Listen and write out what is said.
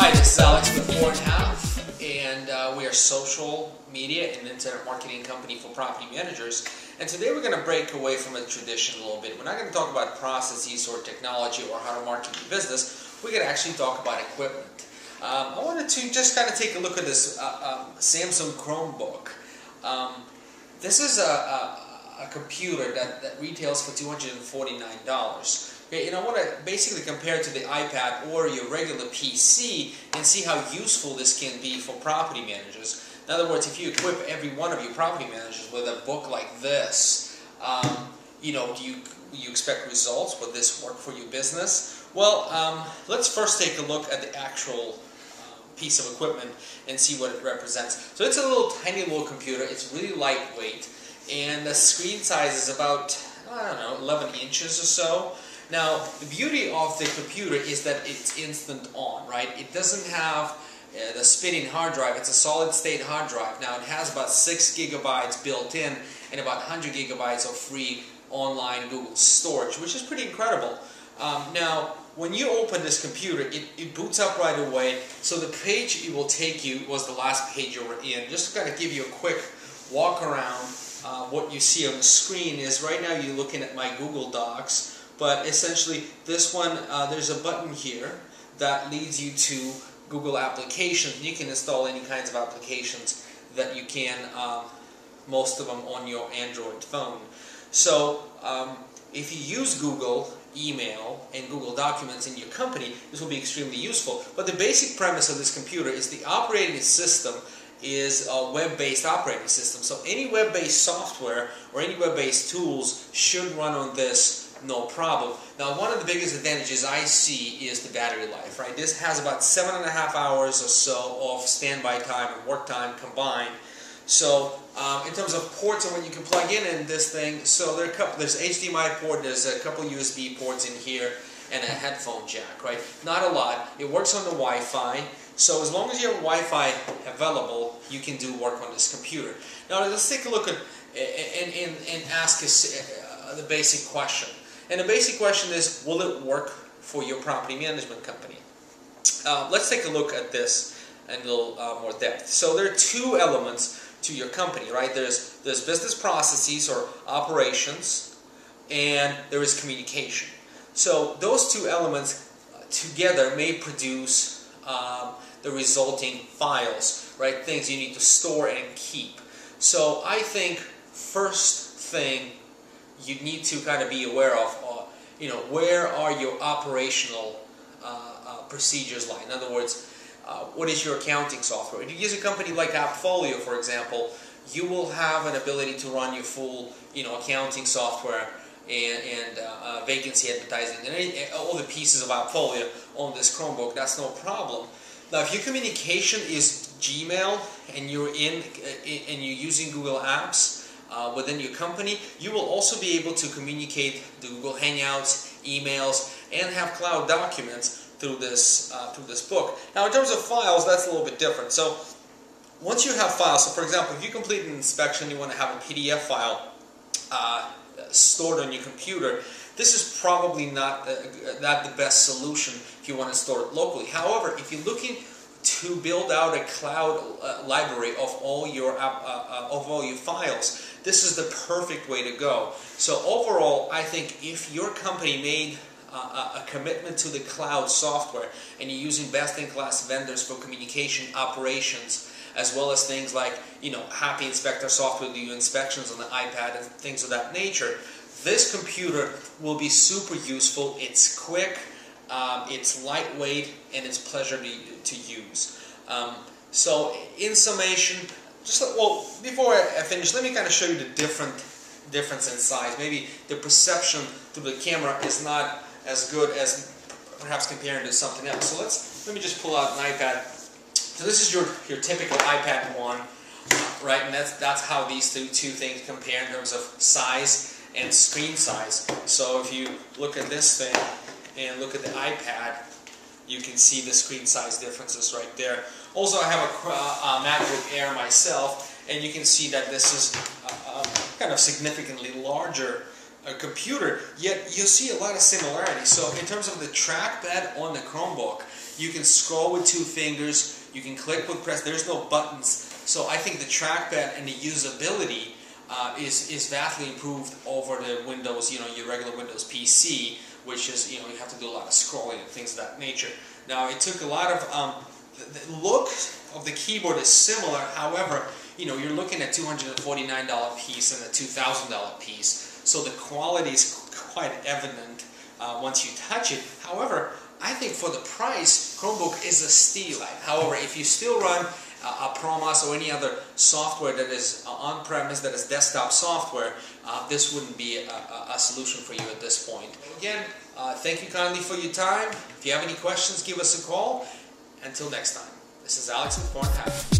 Hi, this is Alex with Four and a Half, and uh, we are social media and internet marketing company for property managers. And today we're going to break away from a tradition a little bit. We're not going to talk about processes or technology or how to market your business. We're going to actually talk about equipment. Um, I wanted to just kind of take a look at this uh, um, Samsung Chromebook. Um, this is a, a, a computer that, that retails for $249. Okay, and I want to basically compare it to the iPad or your regular PC and see how useful this can be for property managers. In other words, if you equip every one of your property managers with a book like this, um, you know, do you you expect results? Would this work for your business? Well, um, let's first take a look at the actual uh, piece of equipment and see what it represents. So it's a little tiny little computer. It's really lightweight, and the screen size is about I don't know 11 inches or so. Now, the beauty of the computer is that it's instant on, right? It doesn't have uh, the spinning hard drive. It's a solid state hard drive. Now, it has about 6 gigabytes built in and about 100 gigabytes of free online Google storage, which is pretty incredible. Um, now, when you open this computer, it, it, boots up right away. So the page it will take you was the last page you were in. Just to kind of give you a quick walk around, uh, what you see on the screen is right now you're looking at my Google Docs. But essentially, this one, uh, there's a button here that leads you to Google applications. You can install any kinds of applications that you can, um, most of them on your Android phone. So um, if you use Google email and Google Documents in your company, this will be extremely useful. But the basic premise of this computer is the operating system is a web-based operating system. So any web-based software or any web-based tools should run on this no problem. Now, one of the biggest advantages I see is the battery life, right? This has about seven and a half hours or so of standby time and work time combined. So, um, in terms of ports and what you can plug in in this thing, so there are a couple, there's HDMI port, there's a couple USB ports in here, and a headphone jack, right? Not a lot. It works on the Wi-Fi. So as long as you have Wi-Fi available, you can do work on this computer. Now let's take a look at and, and, and ask us uh, the basic question. And the basic question is, will it work for your property management company? Uh, let's take a look at this in a little uh, more depth. So there are two elements to your company, right? There's, there's business processes or operations, and there is communication. So those two elements together may produce um, the resulting files, right? Things you need to store and keep. So I think first thing you need to kind of be aware of, uh, you know, where are your operational uh, uh, procedures lie? In other words, uh, what is your accounting software? If you use a company like Appfolio, for example, you will have an ability to run your full, you know, accounting software and, and uh, uh, vacancy advertising and all the pieces of Appfolio on this Chromebook. That's no problem. Now, if your communication is Gmail and you're in and you're using Google Apps, uh, within your company, you will also be able to communicate the Google Hangouts, emails, and have cloud documents through this uh, through this book. Now, in terms of files, that's a little bit different. So, once you have files, so for example, if you complete an inspection, you want to have a PDF file uh, stored on your computer. This is probably not the, not the best solution if you want to store it locally. However, if you're looking to build out a cloud uh, library of all your uh, uh, of all your files, this is the perfect way to go. So overall, I think if your company made uh, a commitment to the cloud software and you're using best-in-class vendors for communication operations, as well as things like, you know, Happy Inspector software do inspections on the iPad and things of that nature, this computer will be super useful. It's quick, um, it's lightweight, and it's pleasure to, to use. Um, so in summation, just well, before I finish, let me kind of show you the different difference in size. Maybe the perception through the camera is not as good as perhaps comparing to something else. So let's let me just pull out an iPad. So this is your your typical iPad one, right? And that's that's how these two two things compare in terms of size and screen size. So if you look at this thing and look at the iPad, you can see the screen size differences right there. Also, I have a, uh, a MacBook Air myself, and you can see that this is a, a kind of significantly larger a computer, yet you'll see a lot of similarities. So in terms of the trackpad on the Chromebook, you can scroll with two fingers, you can click with press, there's no buttons. So I think the trackpad and the usability uh, is, is vastly improved over the Windows, you know, your regular Windows PC, which is, you know, you have to do a lot of scrolling and things of that nature. Now, it took a lot of, um, the, the look of the keyboard is similar, however, you know, you're looking at $249 piece and a $2,000 piece, so the quality is quite evident uh, once you touch it. However, I think for the price, Chromebook is a steal. However, if you still run uh, a Promas or any other software that is uh, on-premise, that is desktop software, uh, this wouldn't be a, a, solution for you at this point. Again, uh, thank you kindly for your time. If you have any questions, give us a call. Until next time, this is Alex with Habit.